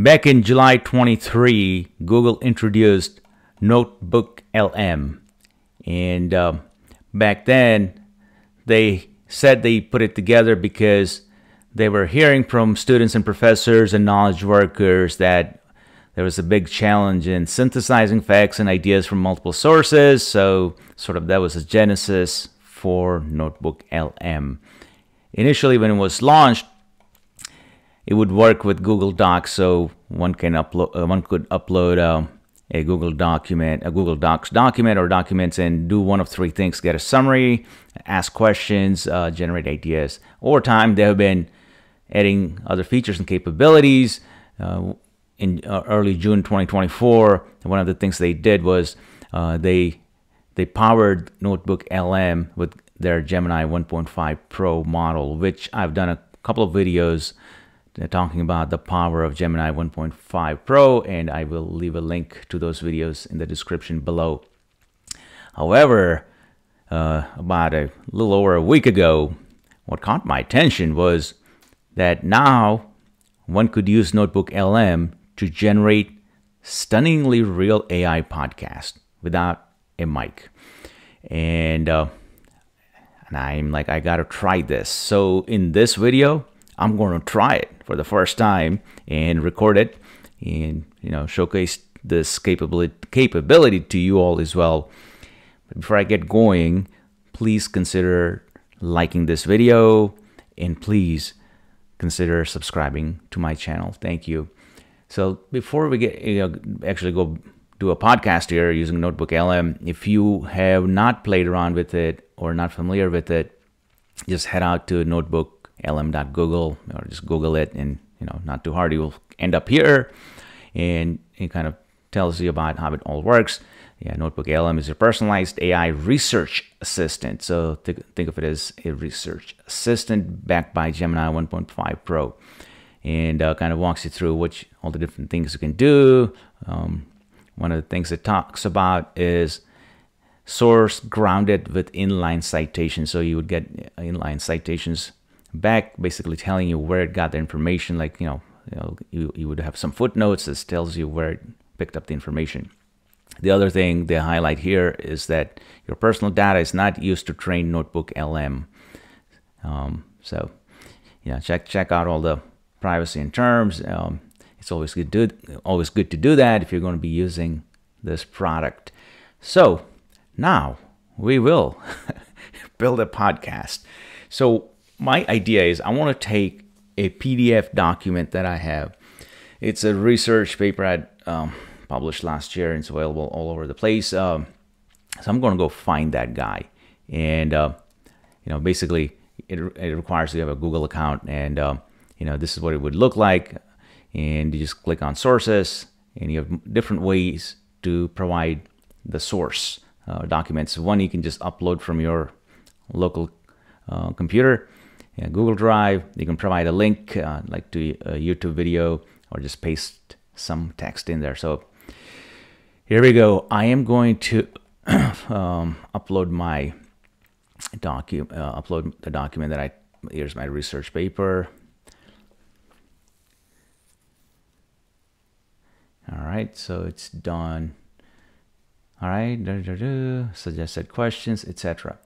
Back in July 23, Google introduced Notebook LM. And uh, back then, they said they put it together because they were hearing from students and professors and knowledge workers that there was a big challenge in synthesizing facts and ideas from multiple sources. So, sort of, that was a genesis for Notebook LM. Initially, when it was launched, it would work with Google Docs, so one can upload, uh, one could upload uh, a Google document, a Google Docs document or documents, and do one of three things: get a summary, ask questions, uh, generate ideas. Over time, they have been adding other features and capabilities. Uh, in uh, early June 2024, one of the things they did was uh, they they powered Notebook LM with their Gemini 1.5 Pro model, which I've done a couple of videos talking about the power of Gemini 1.5 Pro, and I will leave a link to those videos in the description below. However, uh, about a little over a week ago, what caught my attention was that now one could use Notebook LM to generate stunningly real AI podcast without a mic. And uh, and I'm like, I gotta try this. So in this video, I'm gonna try it for the first time and record it and you know showcase this capability capability to you all as well. But before I get going, please consider liking this video and please consider subscribing to my channel. Thank you. So before we get you know, actually go do a podcast here using Notebook LM, if you have not played around with it or not familiar with it, just head out to notebooklm.google or just Google it and you know not too hard. You will end up here, and it kind of tells you about how it all works. Yeah, Notebook LM is a personalized AI research assistant. So th think of it as a research assistant backed by Gemini 1.5 Pro, and uh, kind of walks you through which all the different things you can do. Um, one of the things it talks about is source grounded with inline citations. So you would get inline citations back, basically telling you where it got the information. Like you know, you, know, you, you would have some footnotes that tells you where it picked up the information. The other thing they highlight here is that your personal data is not used to train Notebook LM. Um, so, yeah, check check out all the privacy and terms. Um, it's always good to always good to do that if you're going to be using this product. So now we will build a podcast. So my idea is I want to take a PDF document that I have. It's a research paper I um, published last year and it's available all over the place. Um, so I'm going to go find that guy. And, uh, you know, basically it, it requires you have a Google account and, uh, you know, this is what it would look like. And you just click on sources and you have different ways to provide the source uh, documents. One you can just upload from your local uh, yeah, Google Drive. You can provide a link uh, like to a YouTube video or just paste some text in there. So here we go. I am going to um, upload my document, uh, upload the document that I, here's my research paper. All right, so it's done. All right, da, da, da, suggested questions, etc.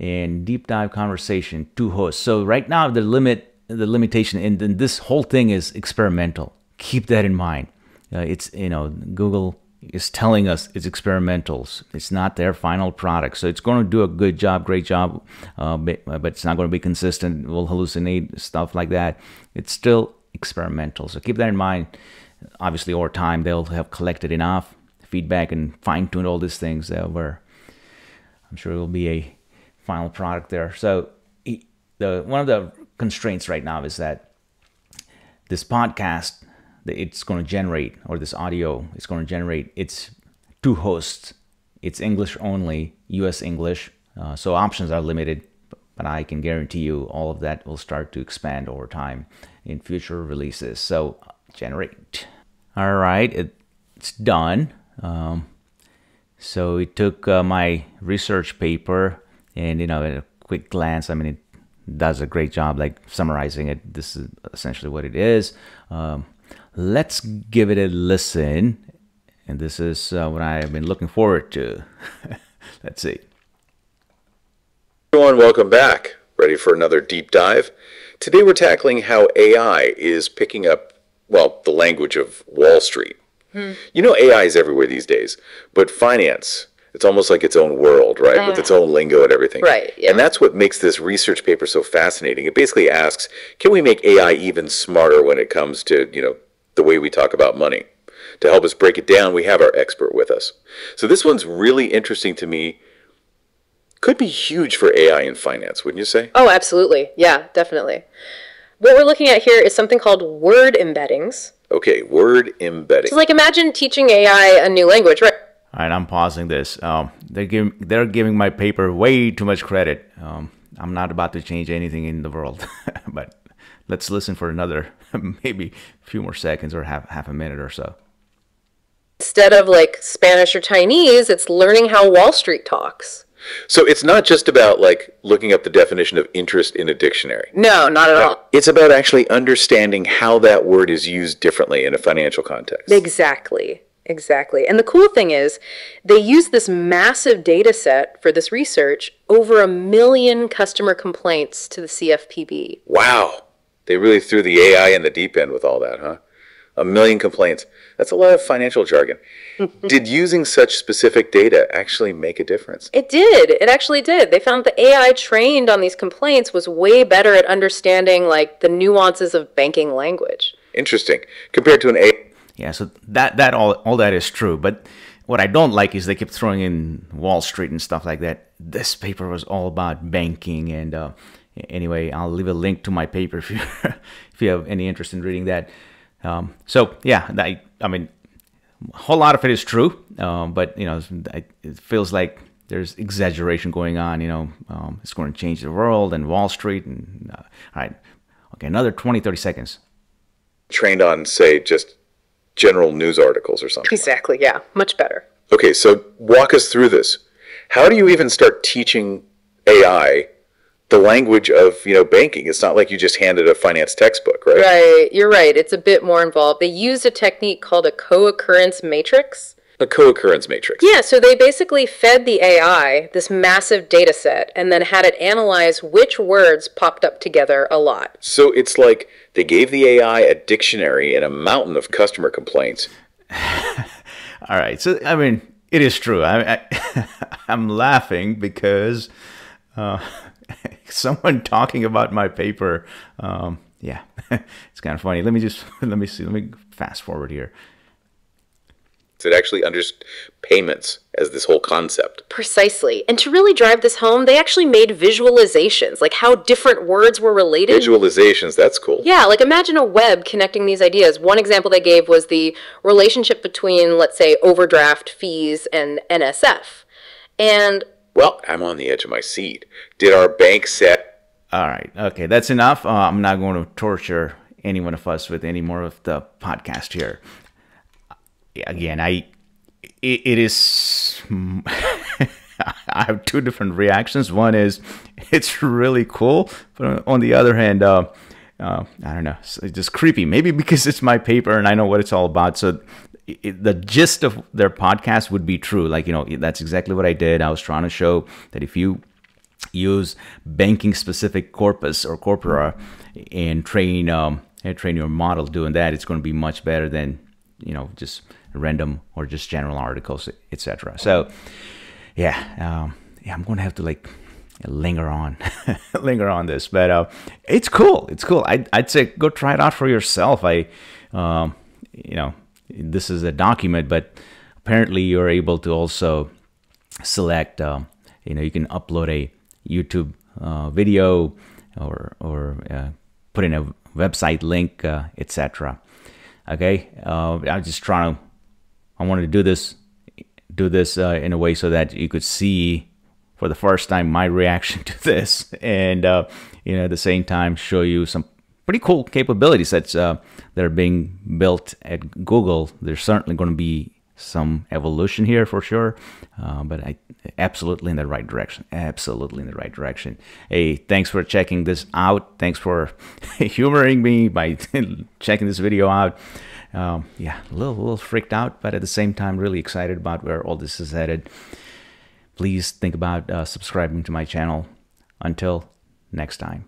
And deep dive conversation, two hosts. So right now the limit, the limitation, and, and this whole thing is experimental. Keep that in mind. Uh, it's you know Google is telling us it's experimentals. It's not their final product. So it's going to do a good job, great job, uh, but, but, it's not going to be consistent. It will hallucinate, stuff like that. It's still experimental. So keep that in mind. Obviously, over time, they'll have collected enough feedback and fine tuned all these things that were, I'm sure it will be a final product there. So the one of the constraints right now is that this podcast that it's going to generate or this audio is going to generate it's two hosts. It's english only us english uh, so options are limited but i can guarantee you all of that will start to expand over time in future releases. So generate. All right it's done. Um, so it took uh, my research paper and you know at a quick glance i mean it does a great job like summarizing it this is essentially what it is um, let's give it a listen. And this is uh, what I've been looking forward to. let's see. Everyone, welcome back. Ready for another deep dive? Today we're tackling how AI is picking up, well, the language of Wall Street. Hmm. You know, AI is everywhere these days, but finance, it's almost like its own world, right? With its own lingo and everything. Right. Yeah. And that's what makes this research paper so fascinating. It basically asks, can we make AI even smarter when it comes to, you know, the way we talk about money? To help us break it down, we have our expert with us. So this one's really interesting to me. Could be huge for AI in finance, wouldn't you say? Oh, absolutely. Yeah, definitely. What we're looking at here is something called word embeddings. Okay, word embedding. So, like, imagine teaching AI a new language, right? All right, I'm pausing this. Um, they're giving they're giving my paper way too much credit. Um, I'm not about to change anything in the world, but let's listen for another maybe a few more seconds or half half a minute or so. Instead of like Spanish or Chinese, it's learning how Wall Street talks. So it's not just about like looking up the definition of interest in a dictionary. No, not at all. It's about actually understanding how that word is used differently in a financial context. Exactly. Exactly. And the cool thing is, they use this massive data set for this research over a million customer complaints to the CFPB. Wow. They really threw the AI in the deep end with all that, huh? A million complaints. That's a lot of financial jargon. did using such specific data actually make a difference? It did. It actually did. They found the AI trained on these complaints was way better at understanding like the nuances of banking language. Interesting. Compared to an AI yeah, so that that all all that is true, but what I don't like is they keep throwing in Wall Street and stuff like that. This paper was all about banking, and uh, anyway, I'll leave a link to my paper if you if you have any interest in reading that. Um, so yeah, I I mean, a whole lot of it is true, um, but you know, it feels like there's exaggeration going on. You know, um, it's going to change the world and Wall Street. And uh, all right, okay, another 20, 30 seconds. Trained on, say, just general news articles or something. Exactly, yeah, much better. Okay, so walk us through this. How do you even start teaching AI the language of you know banking? It's not like you just handed a finance textbook, right? Right, you're right. It's a bit more involved. They used a technique called a co-occurrence matrix. A co-occurrence matrix. Yeah, so they basically fed the AI this massive data set and then had it analyze which words popped up together a lot. So it's like they gave the AI a dictionary and a mountain of customer complaints. All right. So, I mean, it is true. I, I, am laughing because uh, someone talking about my paper. Um, yeah, it's kind of funny. Let me just, let me see, let me fast forward here. It actually understands payments as this whole concept. Precisely. And to really drive this home, they actually made visualizations, like how different words were related. Visualizations, that's cool. Yeah, like imagine a web connecting these ideas. One example they gave was the relationship between, let's say, overdraft fees and NSF. And. Well, I'm on the edge of my seat. Did our bank set. All right, okay, that's enough. Uh, I'm not going to torture any one of us with any more of the podcast here again, I it, it is. I have two different reactions. One is it's really cool, but on the other hand, uh, uh, I don't know, it's just creepy. Maybe because it's my paper and I know what it's all about. So it, the gist of their podcast would be true. Like you know, that's exactly what I did. I was trying to show that if you use banking specific corpus or corpora and train um, and train your model doing that, it's going to be much better than you know just random or just general articles, etc. So, yeah, um, yeah, I'm gonna have to like linger on, linger on this, but uh, it's cool. It's cool. I'd, I'd say go try it out for yourself. I, um, you know, this is a document, but apparently you're able to also select. Um, you know, you can upload a YouTube uh, video or or uh, put in a website link, uh, etc. Okay, uh, I'm just trying to I wanted to do this do this uh, in a way so that you could see for the first time my reaction to this and uh, you know at the same time show you some pretty cool capabilities that's uh, that are being built at Google. There's certainly going to be some evolution here for sure uh, but I absolutely in the right direction absolutely in the right direction. Hey thanks for checking this out. Thanks for humoring me by checking this video out um, yeah, a little, a little freaked out, but at the same time, really excited about where all this is headed. Please think about uh, subscribing to my channel. Until next time.